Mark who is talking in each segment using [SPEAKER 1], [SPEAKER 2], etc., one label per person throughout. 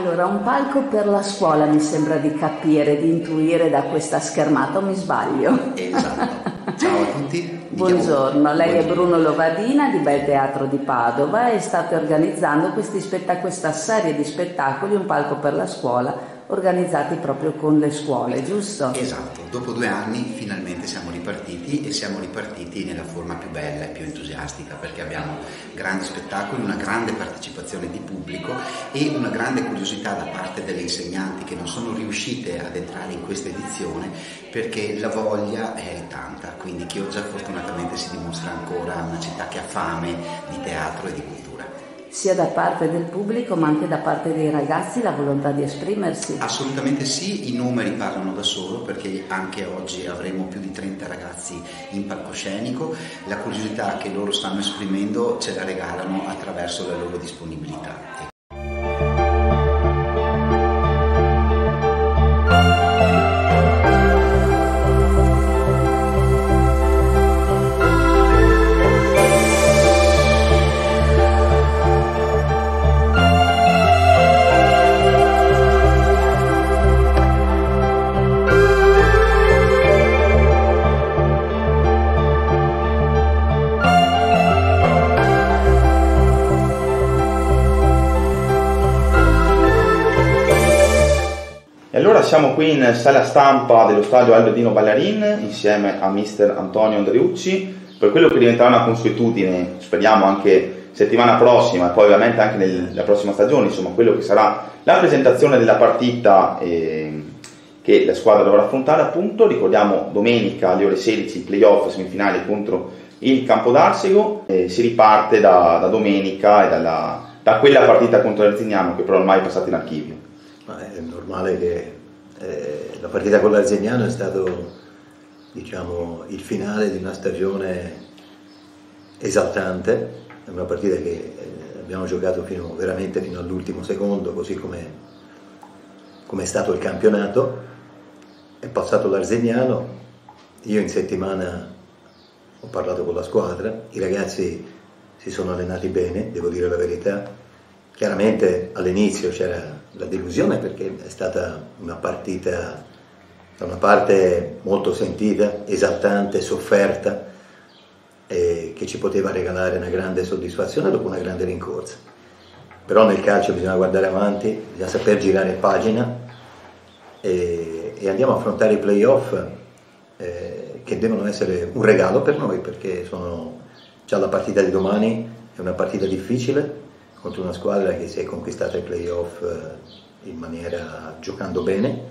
[SPEAKER 1] Allora, un palco per la scuola mi sembra di capire, di intuire da questa schermata, o mi sbaglio?
[SPEAKER 2] Esatto. Ciao a tutti.
[SPEAKER 1] Buongiorno, lei è Bruno Lovadina di Bel Teatro di Padova e state organizzando questa serie di spettacoli, un palco per la scuola, organizzati proprio con le scuole, giusto?
[SPEAKER 2] Esatto, dopo due anni finalmente siamo ripartiti e siamo ripartiti nella forma più bella e più entusiastica perché abbiamo grandi spettacoli, una grande partecipazione di pubblico e una grande curiosità da parte delle insegnanti che non sono riuscite ad entrare in questa edizione perché la voglia è tanta, quindi Chioggia fortunatamente si dimostra ancora una città che ha fame di teatro e di cultura
[SPEAKER 1] sia da parte del pubblico ma anche da parte dei ragazzi la volontà di esprimersi?
[SPEAKER 2] Assolutamente sì, i numeri parlano da solo perché anche oggi avremo più di 30 ragazzi in palcoscenico, la curiosità che loro stanno esprimendo ce la regalano attraverso la loro disponibilità.
[SPEAKER 3] Siamo qui in sala stampa dello stadio Alberdino Ballarin insieme a mister Antonio Andreucci per quello che diventerà una consuetudine, speriamo anche settimana prossima e poi ovviamente anche nella prossima stagione, insomma quello che sarà la presentazione della partita eh, che la squadra dovrà affrontare appunto, ricordiamo domenica alle ore 16 playoff semifinali contro il Campodarsego, eh, si riparte da, da domenica e dalla, da quella partita contro l'Arzignano che però ormai è passata in archivio.
[SPEAKER 4] Ma è normale che eh, la partita con l'Arzegnano è stato diciamo, il finale di una stagione esaltante, è una partita che eh, abbiamo giocato fino, veramente fino all'ultimo secondo, così come è stato il campionato. È passato l'Arzegnano, io in settimana ho parlato con la squadra, i ragazzi si sono allenati bene, devo dire la verità. Chiaramente all'inizio c'era la delusione perché è stata una partita da una parte molto sentita, esaltante, sofferta, eh, che ci poteva regalare una grande soddisfazione dopo una grande rincorsa. Però nel calcio bisogna guardare avanti, bisogna saper girare pagina e, e andiamo a affrontare i playoff eh, che devono essere un regalo per noi perché sono già la partita di domani è una partita difficile contro una squadra che si è conquistata i playoff eh, in maniera giocando bene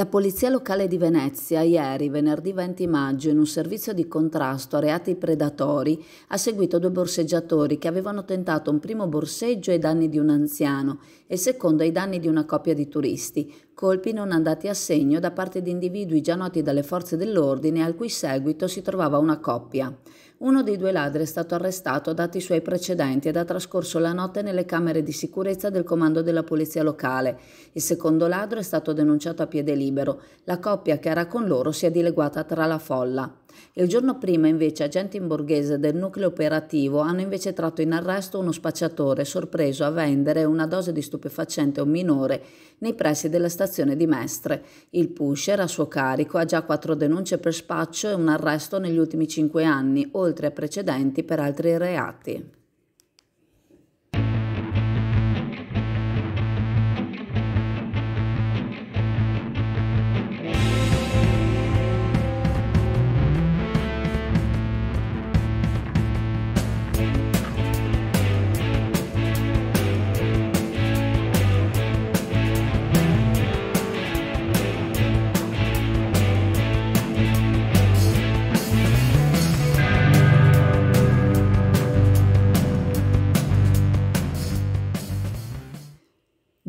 [SPEAKER 1] La Polizia Locale di Venezia ieri, venerdì 20 maggio, in un servizio di contrasto a reati predatori, ha seguito due borseggiatori che avevano tentato un primo borseggio ai danni di un anziano e il secondo ai danni di una coppia di turisti, colpi non andati a segno da parte di individui già noti dalle forze dell'ordine al cui seguito si trovava una coppia. Uno dei due ladri è stato arrestato dati i suoi precedenti ed ha trascorso la notte nelle camere di sicurezza del comando della polizia locale. Il secondo ladro è stato denunciato a piede libero. La coppia che era con loro si è dileguata tra la folla. Il giorno prima invece agenti in borghese del nucleo operativo hanno invece tratto in arresto uno spacciatore sorpreso a vendere una dose di stupefacente a un minore nei pressi della stazione di Mestre. Il pusher a suo carico ha già quattro denunce per spaccio e un arresto negli ultimi cinque anni, oltre a precedenti per altri reati.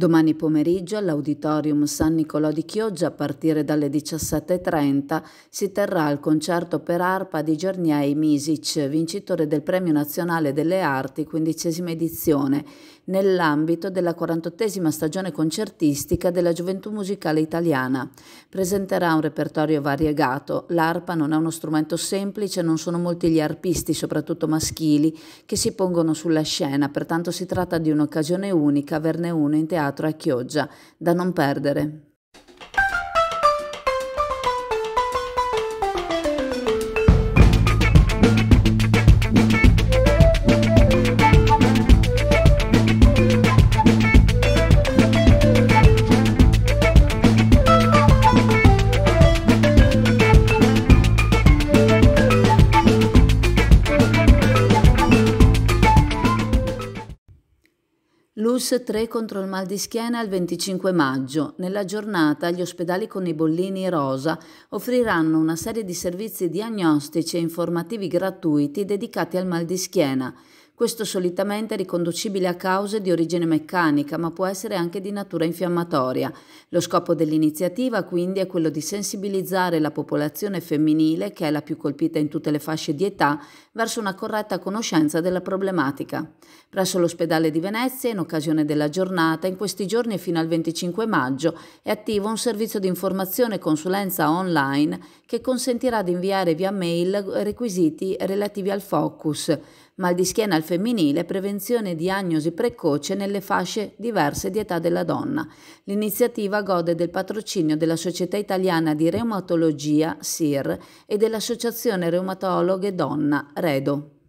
[SPEAKER 1] Domani pomeriggio all'Auditorium San Nicolò di Chioggia a partire dalle 17.30 si terrà il concerto per arpa di Giorniei Misic, vincitore del Premio Nazionale delle Arti, quindicesima edizione, nell'ambito della 48esima stagione concertistica della Gioventù Musicale Italiana. Presenterà un repertorio variegato. L'arpa non è uno strumento semplice, non sono molti gli arpisti, soprattutto maschili, che si pongono sulla scena, pertanto si tratta di un'occasione unica averne uno in teatro a Chioggia, da non perdere. L'US 3 contro il mal di schiena il 25 maggio. Nella giornata gli ospedali con i bollini rosa offriranno una serie di servizi diagnostici e informativi gratuiti dedicati al mal di schiena. Questo solitamente è riconducibile a cause di origine meccanica, ma può essere anche di natura infiammatoria. Lo scopo dell'iniziativa quindi è quello di sensibilizzare la popolazione femminile, che è la più colpita in tutte le fasce di età, verso una corretta conoscenza della problematica. Presso l'ospedale di Venezia, in occasione della giornata, in questi giorni fino al 25 maggio, è attivo un servizio di informazione e consulenza online che consentirà di inviare via mail requisiti relativi al focus mal di schiena al femminile, prevenzione e diagnosi precoce nelle fasce diverse di età della donna. L'iniziativa gode del patrocinio della Società Italiana di Reumatologia, SIR, e dell'Associazione Reumatologhe Donna, REDO.